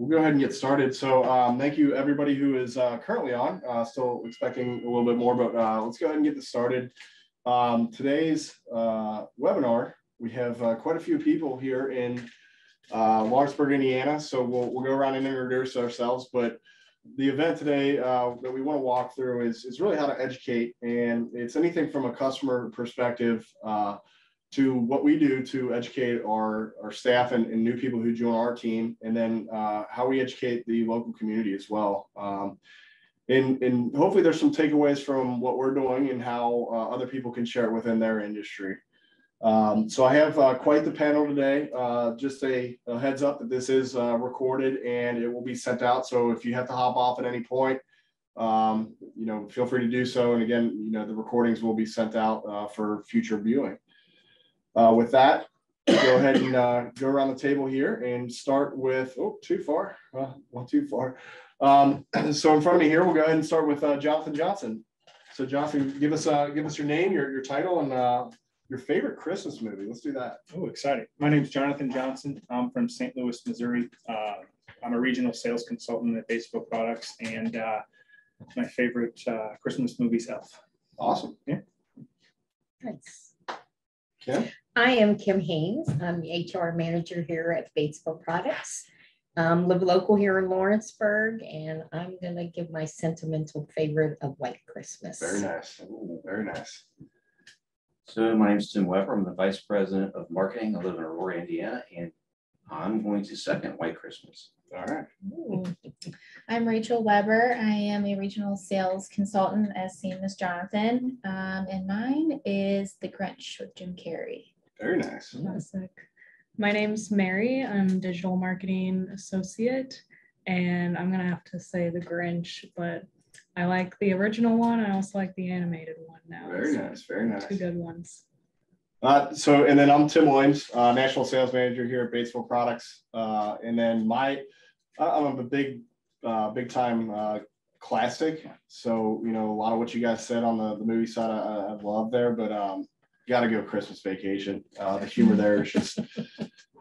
we'll go ahead and get started. So um, thank you everybody who is uh, currently on. Uh, still expecting a little bit more, but uh, let's go ahead and get this started. Um, today's uh, webinar, we have uh, quite a few people here in uh, Lawrenceburg, Indiana. So we'll, we'll go around and introduce ourselves. But the event today that we want to walk through is, is really how to educate. And it's anything from a customer perspective to what we do to educate our, our staff and, and new people who join our team, and then uh, how we educate the local community as well. Um, and, and hopefully there's some takeaways from what we're doing and how uh, other people can share it within their industry. Um, so I have uh, quite the panel today. Uh, just a, a, heads up that this is uh, recorded and it will be sent out. So if you have to hop off at any point, um, you know, feel free to do so. And again, you know, the recordings will be sent out uh, for future viewing. Uh, with that, go ahead and uh, go around the table here and start with, oh, too far, uh, not too far. Um, so in front of me here, we'll go ahead and start with uh, Johnathan Johnson. So Johnathan, give us uh, give us your name, your, your title, and uh, your favorite Christmas movie. Let's do that. Oh, exciting. My name is Johnathan Johnson. I'm from St. Louis, Missouri. Uh, I'm a regional sales consultant at Batesville Products, and uh, my favorite uh, Christmas movie is Elf. Awesome. Yeah. Thanks. Kim? I am Kim Haines. I'm the HR manager here at Batesville Products. Um, live local here in Lawrenceburg, and I'm going to give my sentimental favorite of White Christmas. Very nice. Ooh, very nice. So my name is Tim Weber. I'm the Vice President of Marketing. I live in Aurora, Indiana, and I'm going to second White Christmas. All right. Ooh. I'm Rachel Weber. I am a regional sales consultant, as seen as Johnathan. Um, and mine is The Grinch with Jim Carrey. Very nice. Classic. My name's Mary. I'm digital marketing associate, and I'm gonna have to say The Grinch, but I like the original one. I also like the animated one now. Very so nice. Very nice. Two good ones. Uh, so, and then I'm Tim Williams, uh, National Sales Manager here at Batesville Products. Uh, and then my I'm a big, uh, big time uh, classic. So you know a lot of what you guys said on the, the movie side, I, I love there. But um, got to go Christmas Vacation. Uh, the humor there is just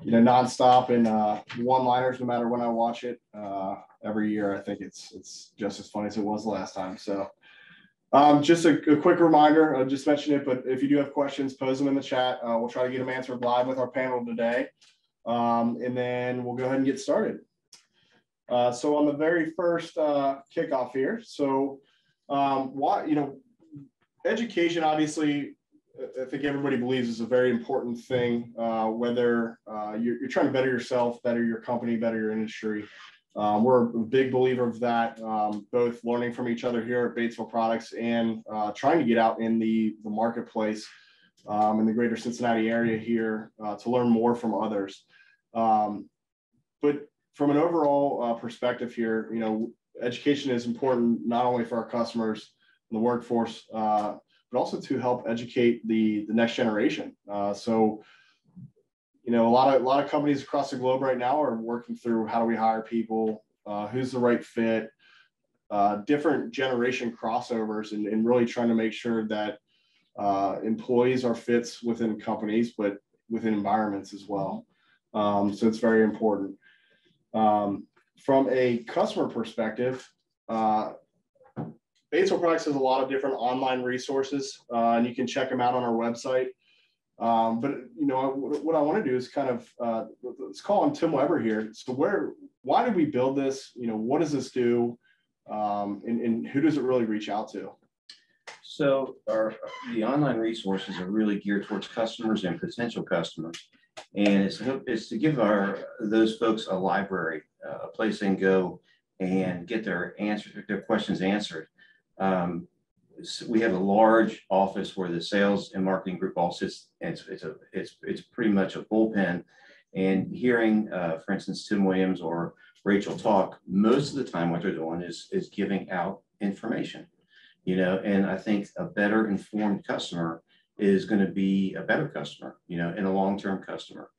you know nonstop and uh, one-liners. No matter when I watch it, uh, every year I think it's it's just as funny as it was last time. So. Um, just a, a, quick reminder, I just mentioned it, but if you do have questions, pose them in the chat. Uh, we'll try to get them answered live with our panel today. Um, and then we'll go ahead and get started. Uh, so on the very first uh, kickoff here, so um, why you know, education obviously, I think everybody believes is a very important thing. Uh, whether uh, you're, you're, trying to better yourself, better your company, better your industry. Um, we're a big believer of that, um, both learning from each other here at Batesville Products and uh, trying to get out in the, the marketplace um, in the greater Cincinnati area here uh, to learn more from others. Um, but from an overall uh, perspective here, you know, education is important not only for our customers and the workforce, uh, but also to help educate the the next generation. Uh, so, you know, a lot of a lot of companies across the globe right now are working through how do we hire people, uh, who's the right fit, uh, different generation crossovers, and, and really trying to make sure that uh, employees are fits within companies, but within environments as well. Um, so it's very important. Um, from a customer perspective, uh, Batesville Products has a lot of different online resources, uh, and you can check them out on our website. Um, but you know what I want to do is kind of uh, let's call on Tim Weber here. So where, why did we build this? You know, what does this do, um, and, and who does it really reach out to? So our the online resources are really geared towards customers and potential customers and it's, it's to give our those folks a library, uh, a place they can go and get their answers, their questions answered. Um, we have a large office where the sales and marketing group all sits. And it's it's a it's it's pretty much a bullpen. And hearing, uh, for instance, Tim Williams or Rachel talk, most of the time what they're doing is is giving out information. You know, and I think a better informed customer is going to be a better customer, you know, and a long-term customer.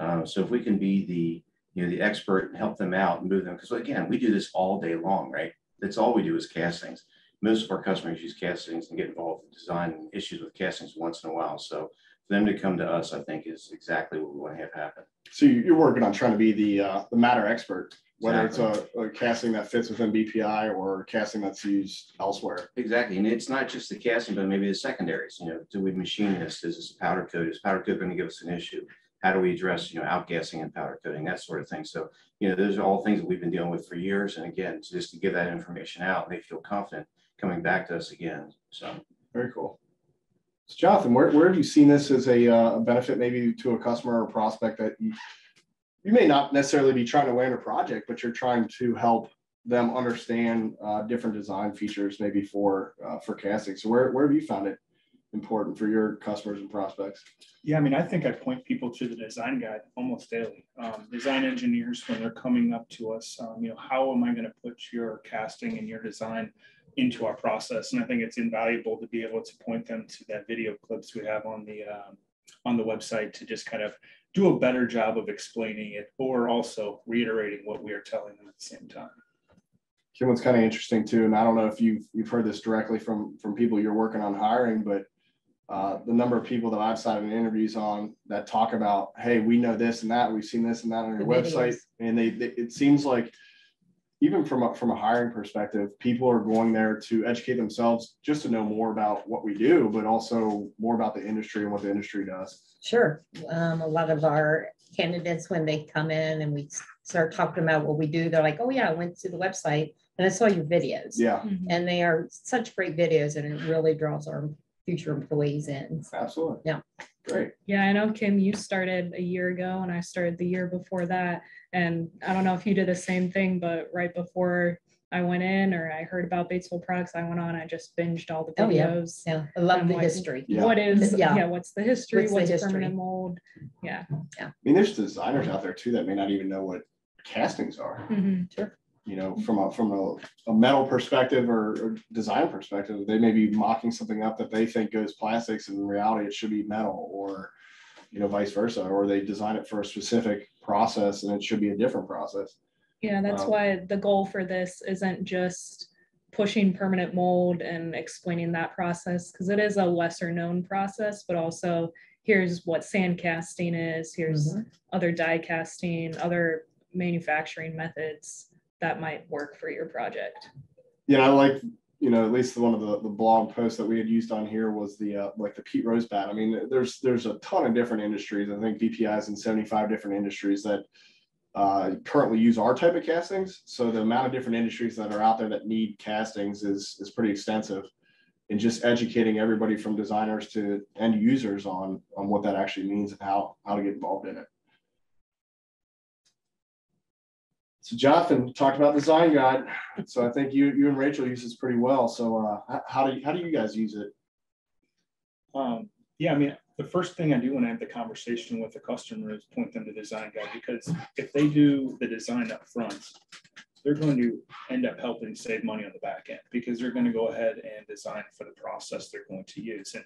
Uh, so if we can be the, you know, the expert and help them out and move them, because again, we do this all day long, right? That's all we do is castings. Most of our customers use castings and get involved in design issues with castings once in a while. So for them to come to us, I think is exactly what we want to have happen. So you're working on trying to be the uh, the matter expert whether it's a, a casting that fits within BPI or casting that's used elsewhere. Exactly, and it's not just the casting, but maybe the secondaries, you know, do we machine this? Is this a powder coat? Is powder coat going to give us an issue? How do we address, you know, outgassing and powder coating, that sort of thing? So, you know, those are all things that we've been dealing with for years. And again, just to give that information out, they feel confident coming back to us again. So, Very cool. So Johnathan, where, where have you seen this as a, uh, benefit maybe to a customer or prospect that you, you may not necessarily be trying to win a project, but you're trying to help them understand uh, different design features maybe for uh, for casting. So where, where have you found it important for your customers and prospects? Yeah, I mean, I think I point people to the design guide almost daily. Um, design engineers, when they're coming up to us, um, you know, how am I going to put your casting and your design into our process? And I think it's invaluable to be able to point them to that video clips we have on the um, on the website to just kind of do a better job of explaining it or also reiterating what we are telling them at the same time. Kim, what's kind of interesting too, and I don't know if you've you've heard this directly from from people you're working on hiring, but uh, the number of people that I've sat in interviews on that talk about, hey, we know this and that, we've seen this and that on your The website, videos. and they, they it seems like even from a, from a hiring perspective, people are going there to educate themselves just to know more about what we do, but also more about the industry and what the industry does. Sure. Um, a lot of our candidates, when they come in and we start talking about what we do, they're like, oh yeah, I went to the website and I saw your videos. Yeah, Mhm. And they are such great videos and it really draws our future employees in. absolutely. Yeah. Great. Yeah, I know, Kim, you started a year ago and I started the year before that. And I don't know if you did the same thing, but right before I went in or I heard about Batesville products, I went on, I just binged all the Oh, yeah. videos. Yeah, I love I'm the like, history. Yeah. What is, Yeah. yeah, what's the history? What's the What's history? permanent mold? Yeah. Yeah. I mean, there's designers out there too that may not even know what castings are. Mhm. You know, from a from a, a metal perspective or, or design perspective, they may be mocking something up that they think goes plastics, and in reality, it should be metal, or you know, vice versa, or they design it for a specific process and it should be a different process. Yeah, that's Wow. why the goal for this isn't just pushing permanent mold and explaining that process, because it is a lesser known process, but also here's what sand casting is, here's Mhm. other die casting, other manufacturing methods that might work for your project. Yeah, I like you know at least one of the, the blog posts that we had used on here was the uh, like the Pete Rose bat. I mean, there's there's a ton of different industries. I think BPI is in 75 different industries that uh, currently use our type of castings. So the amount of different industries that are out there that need castings is is pretty extensive. And just educating everybody from designers to end users on on what that actually means and how how to get involved in it. So Johnathan talked about the design guide. So I think you you and Rachel use this pretty well. So uh, how do you, how do you guys use it? Um, yeah, I mean, the first thing I do when I have the conversation with the customer is point them to design guide, because if they do the design up front, they're going to end up helping save money on the back end, because they're gonna go ahead and design for the process they're going to use. And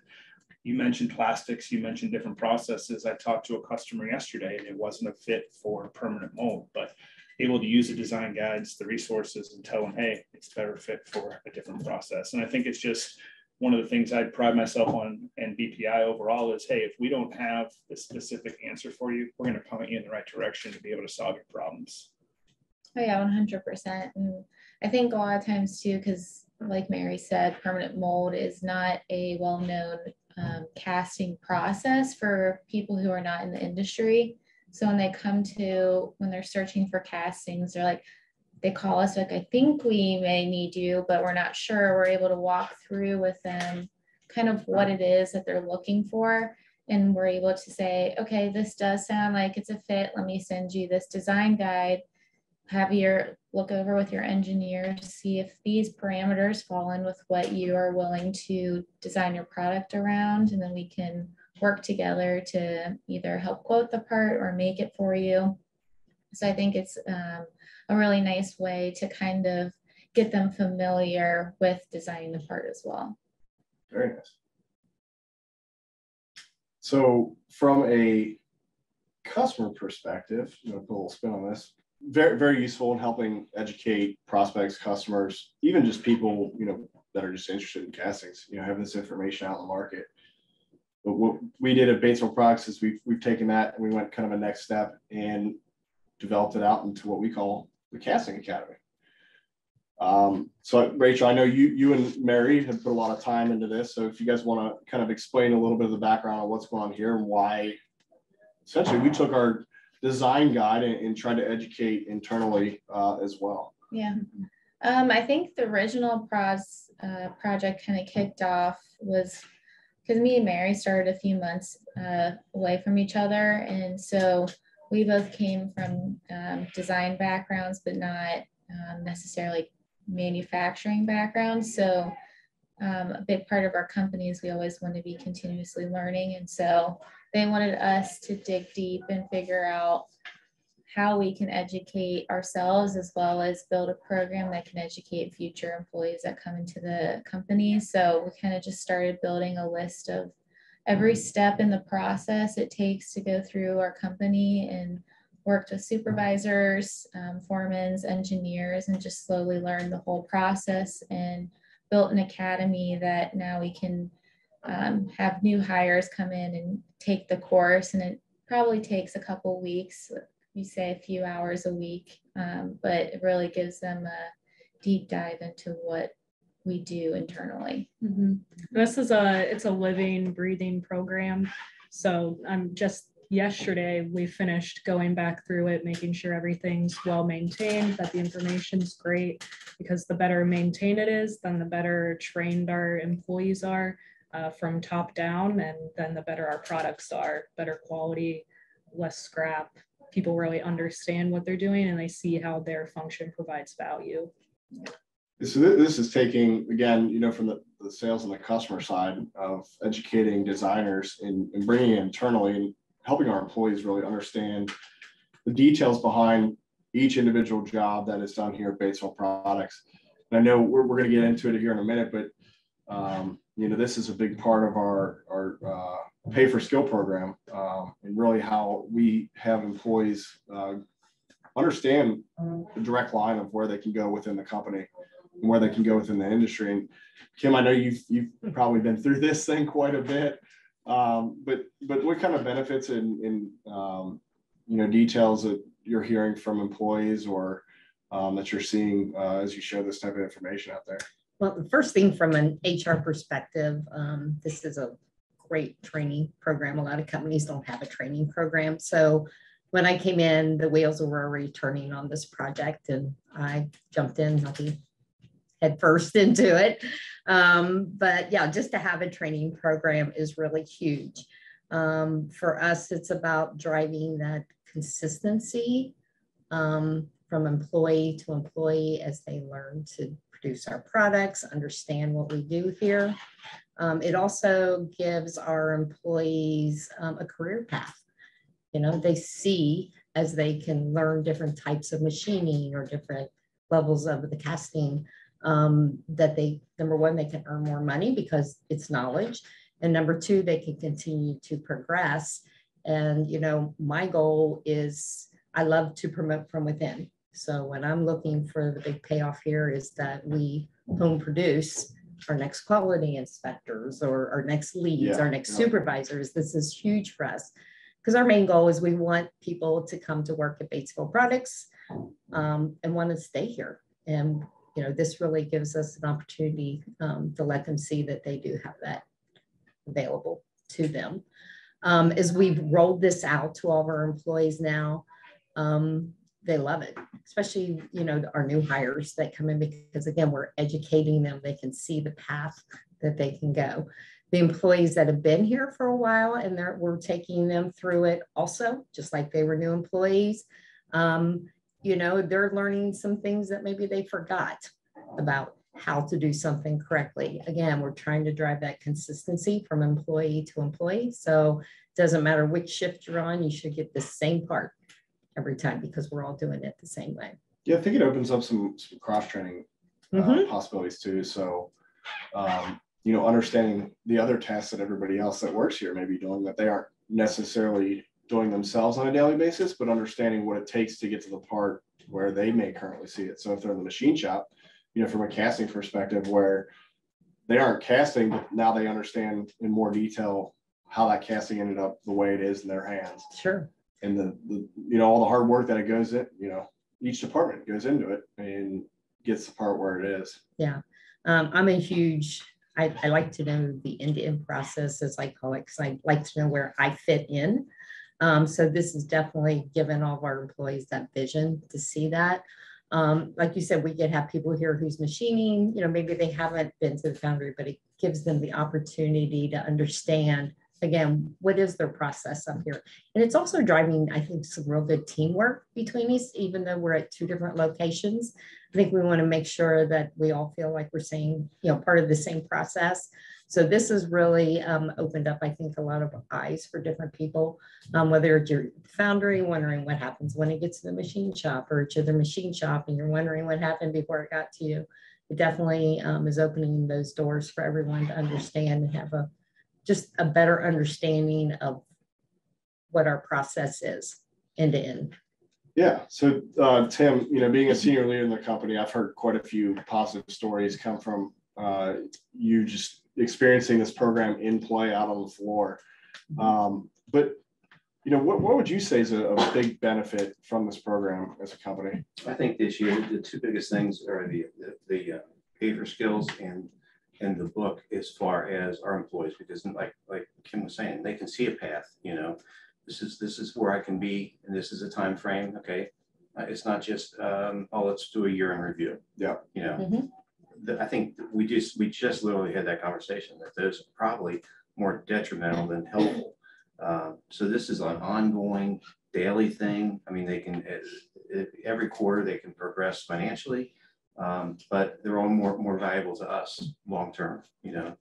you mentioned plastics, you mentioned different processes. I talked to a customer yesterday and it wasn't a fit for permanent mold, but able to use the design guides, the resources and tell them, hey, it's better fit for a different process. And I think it's just one of the things I pride myself on and BPI overall is, hey, if we don't have the specific answer for you, we're going to point you in the right direction to be able to solve your problems. Oh yeah, one hundred percent. And I think a lot of times too, because like Mary said, permanent mold is not a well-known um, casting process for people who are not in the industry. So when they come to, when they're searching for castings, they're like, they call us like, I think we may need you, but we're not sure. We're able to walk through with them kind of what it is that they're looking for. And we're able to say, okay, this does sound like it's a fit. Let me send you this design guide have your look over with your engineer to see if these parameters fall in with what you are willing to design your product around and then we can work together to either help quote the part or make it for you so i think it's um, a really nice way to kind of get them familiar with designing the part as well Very nice. So from a customer perspective, you know, put a little spin on this. Very, very useful in helping educate prospects, customers, even just people, you know, that are just interested in castings, you know, having this information out in the market. But what we did at Batesville Products is we've, we've taken that and we went kind of a next step and developed it out into what we call the casting academy. Um, so Rachel, I know you you and Mary have put a lot of time into this. So if you guys want to kind of explain a little bit of the background of what's going on here and why essentially we took our design guide and, and tried to educate internally uh, as well. Yeah. Um, I think the original pros, uh, project kind of kicked off was because me and Mary started a few months uh, away from each other. And so we both came from um, design backgrounds, but not um, necessarily manufacturing backgrounds. So um, a big part of our company is we always want to be continuously learning. And so they wanted us to dig deep and figure out how we can educate ourselves as well as build a program that can educate future employees that come into the company. So we kind of just started building a list of every step in the process it takes to go through our company and worked with supervisors, um, foremans, engineers, and just slowly learned the whole process and built an academy that now we can um, have new hires come in and take the course. And it probably takes a couple weeks, we say a few hours a week, um, but it really gives them a deep dive into what we do internally. Mhm. This is a, it's a living, breathing program. So I'm just, yesterday, we finished going back through it, making sure everything's well maintained, that the information's great. Because the better maintained it is, then the better trained our employees are uh, from top down, and then the better our products are, better quality, less scrap. People really understand what they're doing and they see how their function provides value. So this is taking, again, you know, from the, the sales and the customer side of educating designers and, and bringing internally and helping our employees really understand the details behind each individual job that is done here at Batesville Products. And I know we're, we're going to get into it here in a minute, but um, you know, this is a big part of our, our uh, pay for skill program um, and really how we have employees uh, understand the direct line of where they can go within the company and where they can go within the industry. And Kim, I know you've you've probably been through this thing quite a bit, um, but but what kind of benefits and, um, you know details that you're hearing from employees or um, that you're seeing uh, as you share this type of information out there? Well, the first thing from an HR perspective, um, this is a great training program. A lot of companies don't have a training program. So when I came in, the wheels were already turning on this project and I jumped in, be head first into it. Um, but yeah, just to have a training program is really huge. Um, for us, it's about driving that consistency um, from employee to employee as they learn to produce our products, understand what we do here. Um, it also gives our employees um, a career path. You know, they see as they can learn different types of machining or different levels of the casting um, that they, number one, they can earn more money because it's knowledge. And number two, they can continue to progress. And, you know, my goal is I love to promote from within. So when I'm looking for the big payoff here is that we home produce our next quality inspectors or our next leads, Yeah, our next yeah. supervisors. This is huge for us. Because our main goal is we want people to come to work at Batesville Products um, and want to stay here. And, you know, this really gives us an opportunity um, to let them see that they do have that available to them. Um, as we've rolled this out to all of our employees now, um, they love it, especially, you know, our new hires that come in because again, we're educating them. They can see the path that they can go. The employees that have been here for a while and they're, we're taking them through it also, just like they were new employees. Um, you know, they're learning some things that maybe they forgot about how to do something correctly. Again, we're trying to drive that consistency from employee to employee. So it doesn't matter which shift you're on, you should get the same part every time because we're all doing it the same way. Yeah, I think it opens up some, some cross training uh, Mhm. possibilities too. So, um, you know, understanding the other tasks that everybody else that works here may be doing that they aren't necessarily doing themselves on a daily basis, but understanding what it takes to get to the part where they may currently see it. So if they're in the machine shop, you know, from a casting perspective, where they aren't casting, but now they understand in more detail how that casting ended up the way it is in their hands Sure. And the, the you know all the hard work that it goes in you know each department goes into it and gets the part where it is. Yeah um, I'm a huge, I, I like to know the end-to-end process, as I call it, because I like to know where I fit in. Um, so this is definitely given all of our employees that vision to see that. Um, like you said, we could have people here who's machining, you know, maybe they haven't been to the foundry, but it gives them the opportunity to understand, again, what is their process up here? And it's also driving, I think, some real good teamwork between us, even though we're at two different locations. I think we want to make sure that we all feel like we're saying, you know, part of the same process. So this has really um, opened up, I think, a lot of eyes for different people, um, whether it's your foundry, wondering what happens when it gets to the machine shop, or to the machine shop and you're wondering what happened before it got to you. It definitely um, is opening those doors for everyone to understand and have a just a better understanding of what our process is end to end. Yeah. So, uh, Tim, you know, being a senior leader in the company, I've heard quite a few positive stories come from uh, you just experiencing this program in play out on the floor. Um, but, you know, what, what would you say is a, a big benefit from this program as a company? I think this year, the two biggest things are the, the, the uh, behavior skills and, and the book as far as our employees, because like, like Kim was saying, they can see a path, you know, this is, this is where I can be, and this is a time frame. okay? Uh, It's not just, um, oh, let's do a year in review. Yeah. You know, Mhm. the- I think we just, we just literally had that conversation, that those are probably more detrimental than helpful. Um, So this is an ongoing daily thing. I mean, they can, uh, uh, every quarter, they can progress financially. Um, But they're all more, more valuable to us long-term, you know?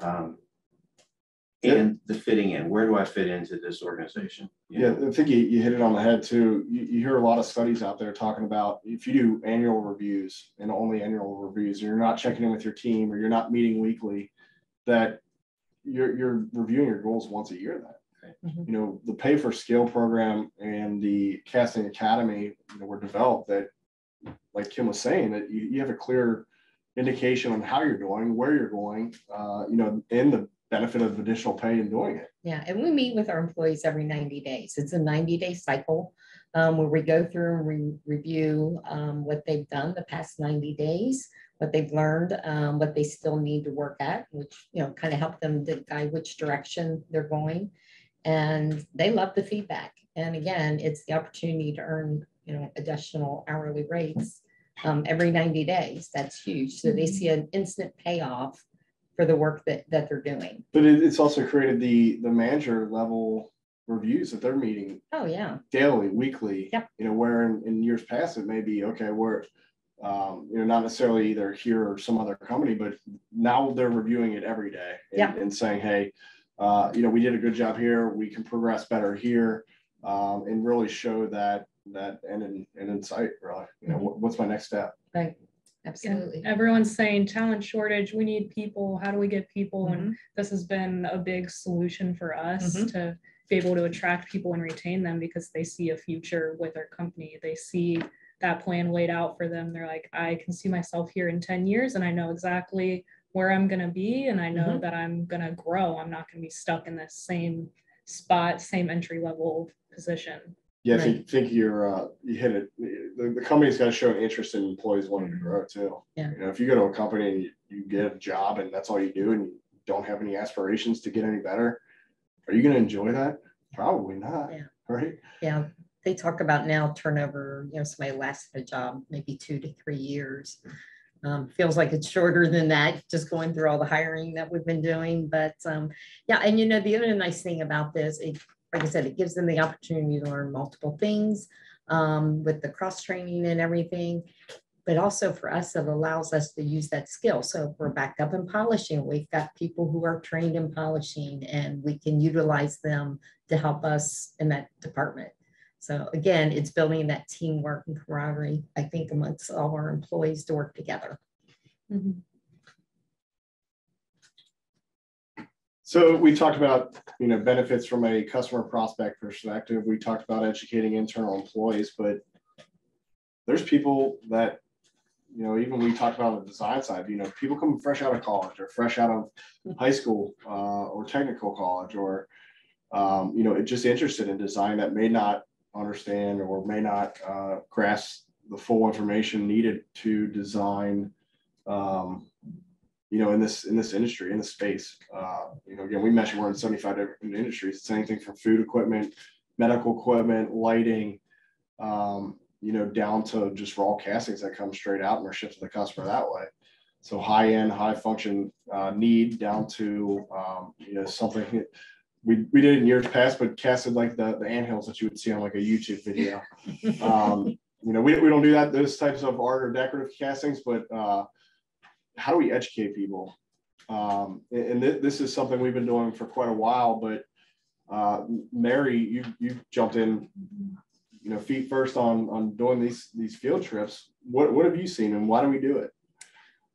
Um, And the fitting in, where do I fit into this organization? You Yeah, know? I think you, you hit it on the head too. You, you hear a lot of studies out there talking about if you do annual reviews and only annual reviews, and you're not checking in with your team or you're not meeting weekly, that you're, you're reviewing your goals once a year then. Mhm. You know, the pay for skill program and the casting academy, you know, were developed that, like Kim was saying, that you, you have a clear indication on how you're doing, where you're going, uh, you know, and the benefit of additional pay in doing it. Yeah, and we meet with our employees every 90 days. It's a 90-day cycle um, where we go through and re- review um, what they've done the past 90 days, what they've learned, um, what they still need to work at, which, you know, kind of help them to guide which direction they're going. And they love the feedback. And again, it's the opportunity to earn, you know, additional hourly rates um, every 90 days. That's huge. So they see an instant payoff for the work that, that they're doing. But it, it's also created the, the manager level reviews that they're meeting Oh, yeah. daily, weekly. Yep. You know, where in, in years past, it may be, okay, we're, um, you know, not necessarily either here or some other company, but now they're reviewing it every day. and- Yeah. And saying, hey, uh, you know, we did a good job here, we can progress better here. Um, and really show that, that end in, end in sight, really, you know, Mm-hmm. what, what's my next step? Right. Absolutely. Everyone's saying talent shortage, we need people, how do we get people? Mm-hmm. And this has been a big solution for us Mhm. to be able to attract people and retain them because they see a future with our company. They see that plan laid out for them. They're like, I can see myself here in 10 years and I know exactly where I'm going to be and I know that I'm going to grow. I'm not going to be stuck in the same spot, same entry level position. Yeah, I think, think you're, uh, you hit it. The, the company's got to show an interest in employees wanting to Mhm. grow too. Yeah. You know, if you go to a company and you, you get a job and that's all you do and you don't have any aspirations to get any better, are you going to enjoy that? Probably not. Yeah. Right. Yeah, they talk about now turnover, you know, somebody lasts in a job maybe two to three years. Um, feels like it's shorter than that, just going through all the hiring that we've been doing, but, um, yeah, and you know, the other nice thing about this, it, like I said, it gives them the opportunity to learn multiple things, um, with the cross training and everything. But also for us, it allows us to use that skill. So if we're backed up in polishing, we've got people who are trained in polishing and we can utilize them to help us in that department. So again, it's building that teamwork and camaraderie, I think, amongst all our employees to work together. So we talked about, you know, benefits from a customer prospect perspective. We talked about educating internal employees, but there's people that, you know, even we talked about on the design side, you know, people come fresh out of college or fresh out of high school uh, or technical college or, um, you know, just interested in design that may not understand or may not uh, grasp the full information needed to design, um, you know, in this in this industry, in this space. Uh, you know, again, we mentioned we're in 75 different industries. It's anything from food equipment, medical equipment, lighting, um, you know, down to just raw castings that come straight out and are shipped to the customer that way. So high end, high function uh, need down to um, you know something we, we did in years past, but casted like the the anthills that you would see on like a YouTube video. Um, you know, we, we don't do that those types of art or decorative castings, but uh, how do we educate people? Um, and th- this is something we've been doing for quite a while, but uh, Mary, you you jumped in, you know, feet first on on doing these these field trips. What what have you seen, and why do we do it?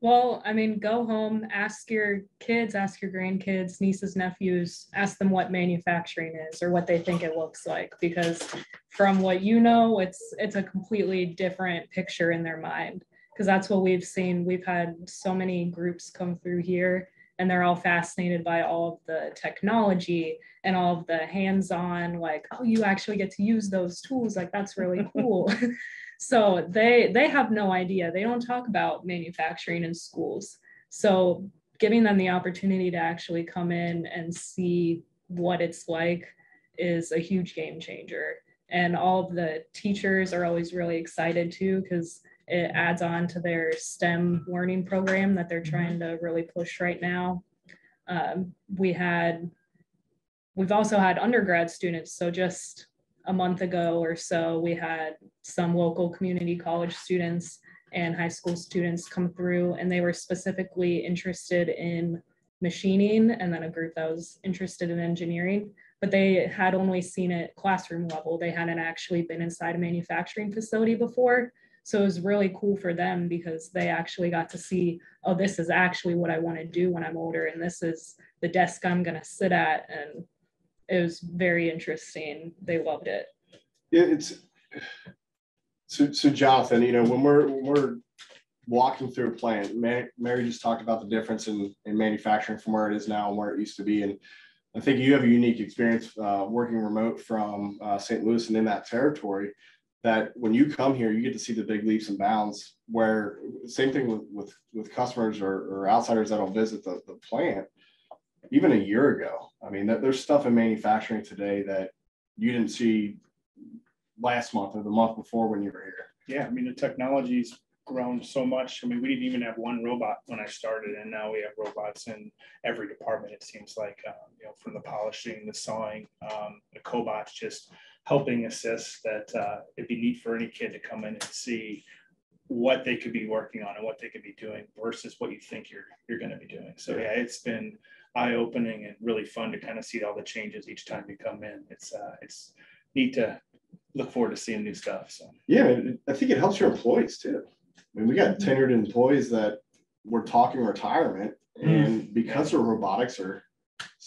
Well, I mean, go home, ask your kids, ask your grandkids, nieces, nephews, ask them what manufacturing is or what they think it looks like. Because from what you know, it's it's a completely different picture in their mind. Because that's what we've seen. We've had so many groups come through here and they're all fascinated by all of the technology and all of the hands-on, like, oh, you actually get to use those tools. Like that's really cool. So they they have no idea. They don't talk about manufacturing in schools. So giving them the opportunity to actually come in and see what it's like is a huge game changer. And all of the teachers are always really excited too because it adds on to their STEM learning program that they're mm-hmm. trying to really push right now. Um, we had, we've also had undergrad students. So just a month ago or so, we had some local community college students and high school students come through, and they were specifically interested in machining, and then a group that was interested in engineering. But they had only seen it classroom level. They hadn't actually been inside a manufacturing facility before. So it was really cool for them because they actually got to see, oh, this is actually what I want to do when I'm older, and this is the desk I'm going to sit at, and it was very interesting. They loved it. Yeah, it's so, so Johnathan, you know, when we're when we're walking through a plant, Mary just talked about the difference in, in manufacturing from where it is now and where it used to be. And I think you have a unique experience uh, working remote from uh, St. Louis and in that territory that when you come here, you get to see the big leaps and bounds where same thing with, with, with customers or, or outsiders that'll visit the, the plant even a year ago. I mean, there's stuff in manufacturing today that you didn't see last month or the month before when you were here. Yeah, I mean, the technology's grown so much. I mean, we didn't even have one robot when I started, and now we have robots in every department. It seems like, um, you know, from the polishing, the sawing, um, the cobots just helping assist that uh, it'd be neat for any kid to come in and see what they could be working on and what they could be doing versus what you think you're you're going to be doing. So yeah, it's been eye opening and really fun to kind of see all the changes each time you come in. It's uh, it's neat to look forward to seeing new stuff. So yeah, I think it helps your employees too. I mean, we got mm-hmm. tenured employees that we're talking retirement, mm. and because of robotics are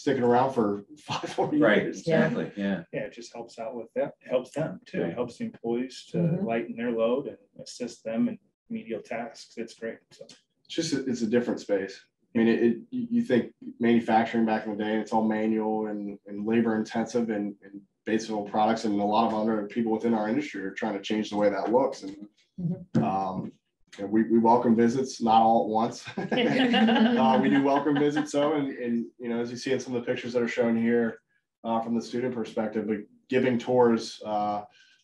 sticking around for five more years. Right, exactly. Yeah. Yeah, it just helps out with that. It helps them too. It helps the employees to mm-hmm. lighten their load and assist them in medial tasks. It's great. So it's just it's a different space. I mean, it, it, you think manufacturing back in the day, it's all manual and, and labor intensive and, and Batesville products, and a lot of other people within our industry are trying to change the way that looks. And mm-hmm. um, we, we welcome visits, not all at once. uh, we do welcome visits, though, and, and you know, as you see in some of the pictures that are shown here uh, from the student perspective, but giving tours. Uh,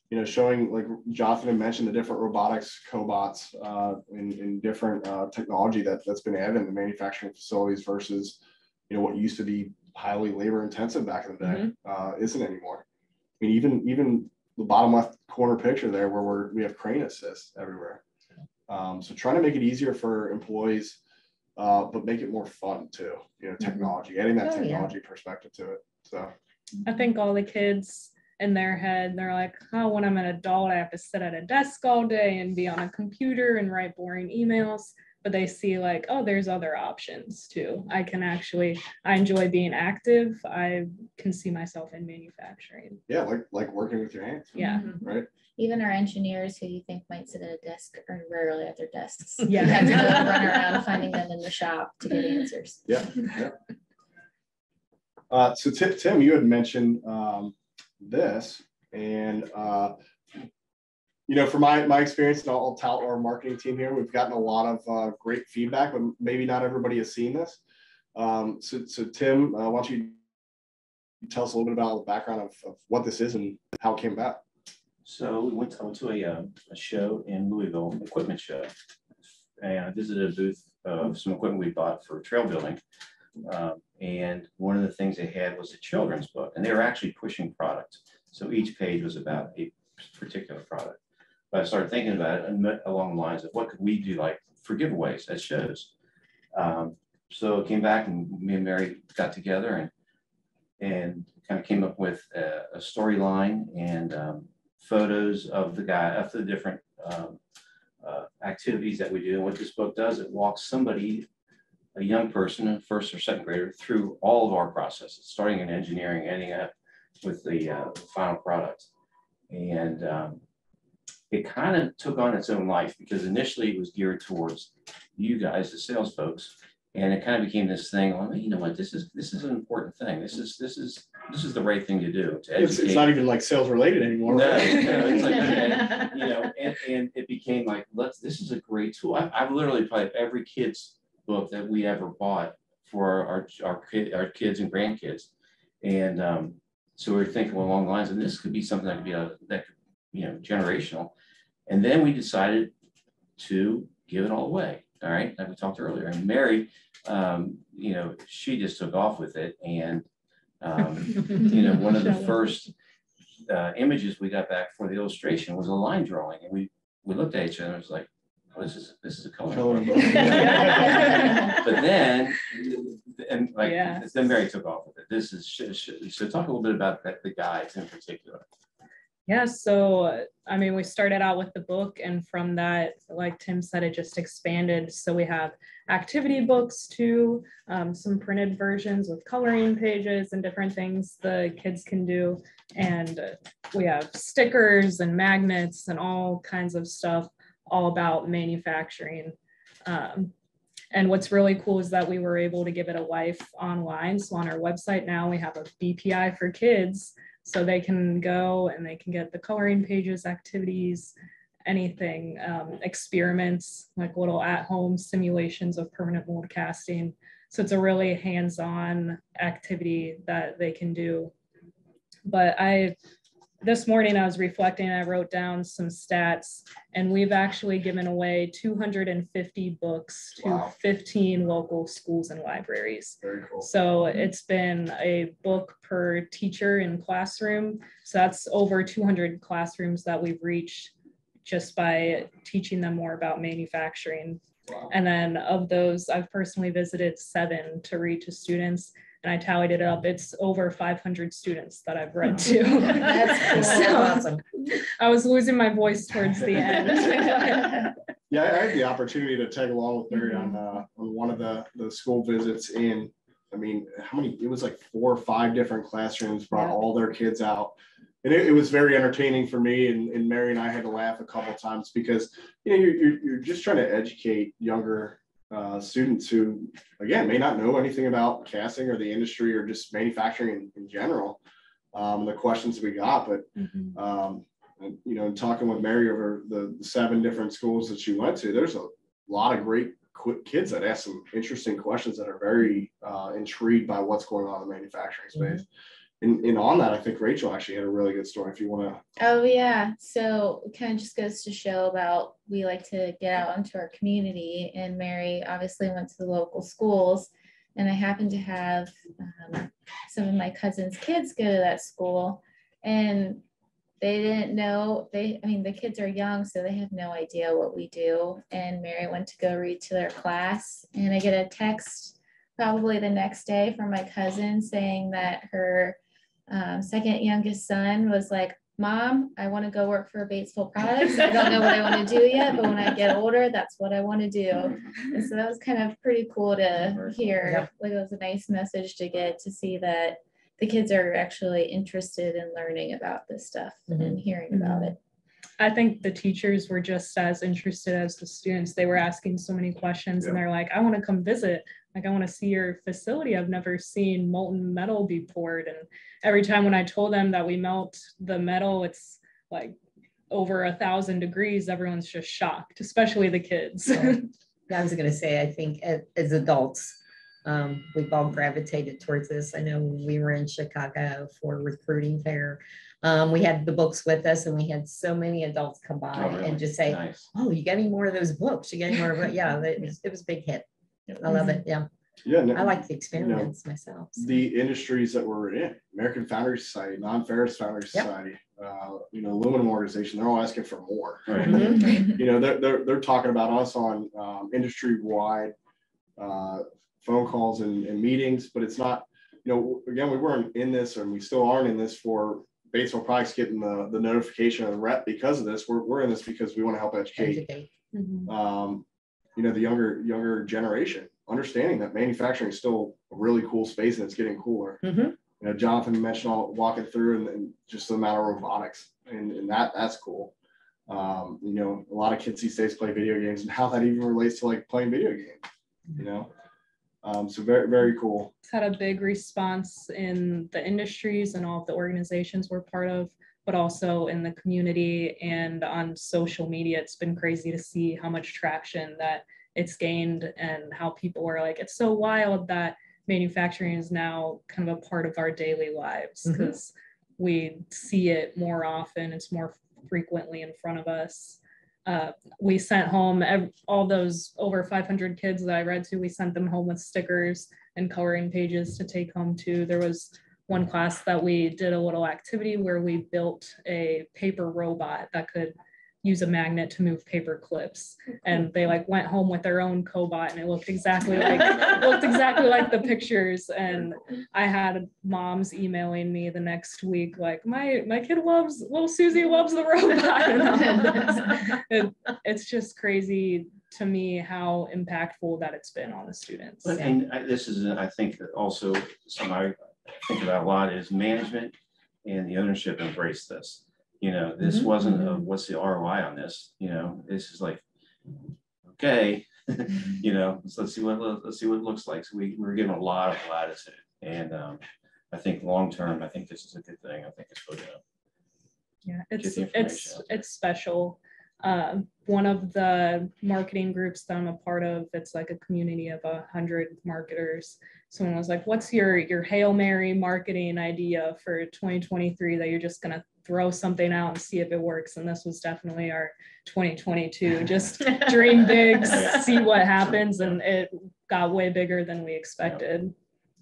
you know, showing like Johnathan had mentioned the different robotics cobots uh, in, in different uh, technology that that's been added in the manufacturing facilities versus, you know, what used to be highly labor intensive back in the day mm-hmm. uh, isn't anymore. I mean, even even the bottom left corner picture there where we're we have crane assist everywhere. Um, so trying to make it easier for employees, uh, but make it more fun too. You know, mm-hmm. technology, adding that oh, technology yeah. perspective to it. So I think all the kids in their head. They're like, oh, when I'm an adult, I have to sit at a desk all day and be on a computer and write boring emails. But they see like, oh, there's other options too. I can actually, I enjoy being active. I can see myself in manufacturing. Yeah, like like working with your hands. Yeah. Mm-hmm. Right. Even our engineers who you think might sit at a desk are rarely at their desks. Yeah. You have to run around finding them in the shop to get answers. Yeah. yeah. Uh, so Tim, you had mentioned um, this and uh, you know, from my my experience, and I'll, I'll tout our marketing team here. We've gotten a lot of uh, great feedback, but maybe not everybody has seen this. Um, so, so Tim, uh, why don't you tell us a little bit about the background of, of what this is and how it came about? So we went to, went to a, uh, a show in Louisville, equipment show. And I visited a booth of some equipment we bought for trail building. Um, and one of the things they had was a children's book, and they were actually pushing products. So each page was about a particular product. But I started thinking about it along the lines of what could we do like for giveaways at shows. Um, so came back and me and Mary got together and and kind of came up with a, a storyline and um, photos of the guy of the different um, uh, activities that we do. And what this book does, it walks somebody, a young person, a first or second grader, through all of our processes, starting in engineering, ending up with the uh, final product. And um, it kind of took on its own life because initially it was geared towards you guys, the sales folks, and it kind of became this thing. Well, you know what? This is this is an important thing. This is this is this is the right thing to do. To It's, it's not even like sales related anymore. No, right? no, it's like, okay, you know, and, and it became like, let's. This is a great tool. I, I've literally probably every kid's book that we ever bought for our our kid, our kids and grandkids, and um, so we are thinking along the lines, and this could be something that could be a that could, you know generational, and then we decided to give it all away all right, like we talked earlier. And Mary, um, you know, she just took off with it. And, um, you know, one of the first uh, images we got back for the illustration was a line drawing. And we, we looked at each other and was like, oh, this is, this is a color. Coloring book. book. but then, and like, Yeah. then Mary took off with it. This is, sh- sh- so talk a little bit about that, the guides in particular. Yeah, so I mean, we started out with the book, and from that, like Tim said, it just expanded. So we have activity books too, um, some printed versions with coloring pages and different things the kids can do. And we have stickers and magnets and all kinds of stuff all about manufacturing. Um, and what's really cool is that we were able to give it a life online. So on our website now, we have a BPI for kids so they can go and they can get the coloring pages, activities, anything, um, experiments, like little at-home simulations of permanent mold casting. So it's a really hands-on activity that they can do. But I this morning I was reflecting, I wrote down some stats, and we've actually given away 250 books to Wow. 15 local schools and libraries. Cool. So it's been a book per teacher in classroom. So that's over 200 classrooms that we've reached just by teaching them more about manufacturing. Wow. And then of those, I've personally visited seven to read to students and I tallied it up. It's over 500 students that I've read to. That's. So- awesome. I was losing my voice towards the end. Yeah, I had the opportunity to tag along with Mary on uh, on one of the the school visits in. I mean, how many? It was like four or five different classrooms. Brought Yeah. all their kids out, and it, it was very entertaining for me. And, and Mary and I had to laugh a couple times because you know you're you're, you're just trying to educate younger uh, students who, again, may not know anything about casting or the industry or just manufacturing in, in general. Um, the questions we got, but Mhm. um, and, you know, talking with Mary over the, the seven different schools that she went to, there's a lot of great kids that ask some interesting questions that are very uh, intrigued by what's going on in the manufacturing space. And, and on that, I think Rachel actually had a really good story. If you want to, Oh yeah, so it kind of just goes to show about we like to get out into our community, and Mary obviously went to the local schools, and I happened to have um, some of my cousins' kids go to that school, and they didn't know they. I mean, the kids are young, so they have no idea what we do. And Mary went to go read to their class, and I get a text probably the next day from my cousin saying that her um, second youngest son was like, Mom, I want to go work for Batesville Products. I don't know what I want to do yet, but when I get older, that's what I want to do. And so that was kind of pretty cool to hear. Like it was a nice message to get to see that the kids are actually interested in learning about this stuff and hearing about it. I think the teachers were just as interested as the students. They were asking so many questions and they're like, I want to come visit. Like, I want to see your facility. I've never seen molten metal be poured. And every time when I told them that we melt the metal, it's like over a thousand degrees, everyone's just shocked, especially the kids. Yeah, I was gonna say, I think as, as adults, um, we've all gravitated towards this. I know we were in Chicago for recruiting fair. Um, we had the books with us and we had so many adults come by Oh, really? and just say, Nice. oh, you got any more of those books? You got any more of it? Yeah, it was, it was a big hit. I love it. Yeah, Yeah. and I like the experiments myself. so. the industries that we're in, American Foundry Society, Non-Ferrous Foundry Yep. Society, uh, you know, aluminum organization, they're all asking for more. Right. Mhm. You know, they're, they're, they're talking about us on, um, industry-wide, uh, phone calls and, and meetings, but it's not, you know, again, we weren't in this and we still aren't in this for Batesville products getting the, the notification of the rep because of this. We're, we're in this because we want to help educate Educate. Mhm. um, you know, the younger, younger generation, understanding that manufacturing is still a really cool space and it's getting cooler. Mhm. You know, Johnathan mentioned all walking through and, and just the amount of robotics and, and that, that's cool. Um, you know, a lot of kids these days play video games and how that even relates to like playing video games, you know? Um, so very, very cool. It's had a big response in the industries and all of the organizations we're part of, but also in the community and on social media. It's been crazy to see how much traction that it's gained and how people are like, it's so wild that manufacturing is now kind of a part of our daily lives because we see it more often, it's more frequently in front of us. Uh, we sent home ev- all those over 500 kids that I read to, we sent them home with stickers and coloring pages to take home too. There was one class that we did a little activity where we built a paper robot that could use a magnet to move paper clips. And they like went home with their own cobot and it looked exactly like looked exactly like the pictures. And I had moms emailing me the next week, like, my my kid loves little Susie loves the robot. It- it's just crazy to me how impactful that it's been on the students. And I, this is, uh, I think also something I think about a lot is management and the ownership embrace this. You know, this Mhm. wasn't a, what's the ROI on this, you know, this is like, okay, you know, so let's see what, let's see what it looks like. So we, we're given a lot of latitude. And um, I think long-term, I think this is a good thing. I think it's really good. Yeah, it's it's it's special. Uh, one of the marketing groups that I'm a part of, it's like a community of a hundred marketers. Someone was like, "What's your your hail mary marketing idea for 2023 that you're just gonna throw something out and see if it works?" And this was definitely our 2022. Just dream big, see what happens, and it got way bigger than we expected.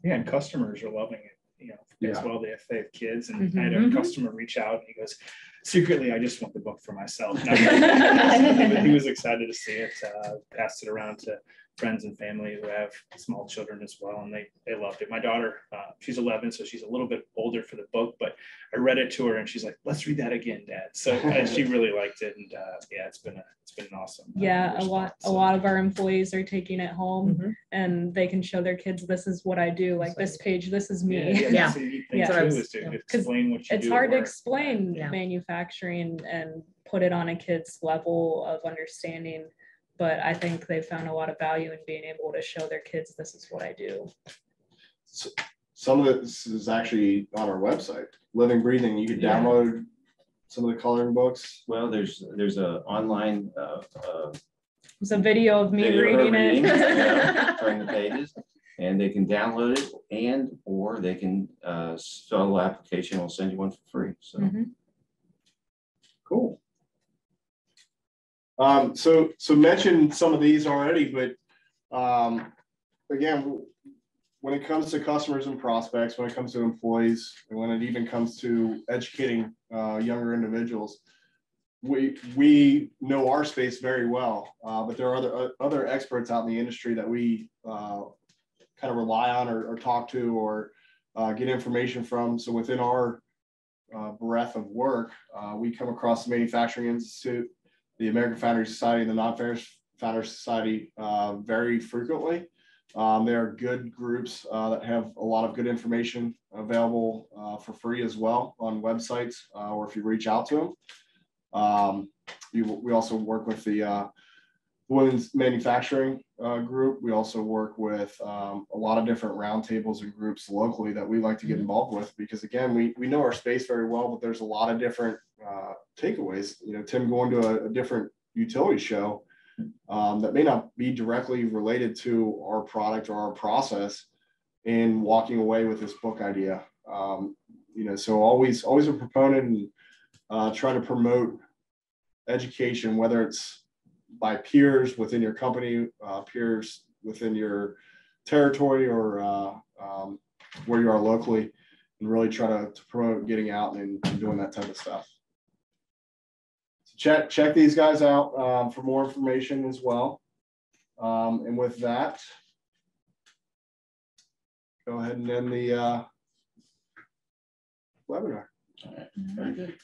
Yeah, and customers are loving it, you know, as well, they if they have kids, and I had a Mhm. customer reach out, and he goes, secretly, I just want the book for myself. He was excited to see it, uh, passed it around to friends and family who have small children as well, and they, they loved it. My daughter, uh, she's eleven, so she's a little bit older for the book, but I read it to her, and she's like, let's read that again, Dad, so, and she really liked it, and, uh, yeah, it's been a, it's been an awesome. uh, Yeah, a lot response, a lot of our employees are taking it home Mhm. and they can show their kids this is what I do. Like this page, this is me. yeah, Yeah. that's the Yeah. too, That's what I is was- to yeah. explain what you do. It's at hard to explain Yeah. manufacturing and put it on a kid's level of understanding. But I think they found a lot of value in being able to show their kids this is what I do. Some of this is actually on our website, Living Breathing. You could Yeah. download some of the coloring books. Well, there's, there's a online uh, uh, It's a video of me Video reading reading, it. yeah, Turn the pages, and they can download it and, or they can uh, fill the application, we'll send you one for free, so. Mhm. Cool. Um, so, so mentioned some of these already, but, um, again, when it comes to customers and prospects, when it comes to employees, and when it even comes to educating, uh, younger individuals, we, we know our space very well, uh, but there are other, other experts out in the industry that we, uh, kind of rely on or, or talk to or, uh, get information from. So within our, uh, breadth of work, uh, we come across the Manufacturing Institute, the American Foundry Society, and the Non-Ferrous Foundry Society uh, very frequently. Um, they are good groups uh, that have a lot of good information available uh, for free as well on websites, uh, or if you reach out to them. Um, you, we also work with the uh, women's manufacturing uh, group. We also work with um, a lot of different roundtables and groups locally that we like to get involved with because again, we we know our space very well, but there's a lot of different uh, takeaways. You know, Tim going to a, a different utility show um, that may not be directly related to our product or our process, and walking away with this book idea. Um, you know, so always always a proponent and uh, try to promote education, whether it's by peers within your company, uh, peers within your territory, or uh, um, where you are locally, and really try to, to promote getting out and, and doing that type of stuff. Check check these guys out um, for more information as well. Um, and with that, go ahead and end the uh, webinar. Very good.